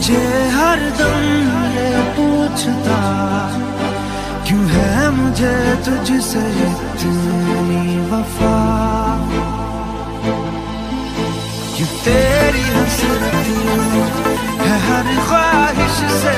मुझे हर दम ये पूछता, क्यों है मुझे तुझसे इतनी वफा? क्यों तेरी हसरती है हर ख्वाहिश से